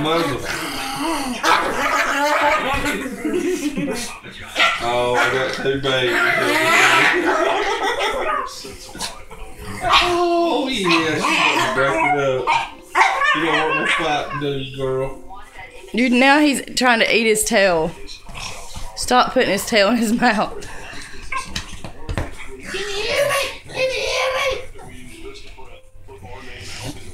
Muzzle. Oh, I got two babies. Oh yeah, she's gonna break it up. You don't want no fight, do girl? Dude, now he's trying to eat his tail. Stop putting his tail in his mouth. Nice.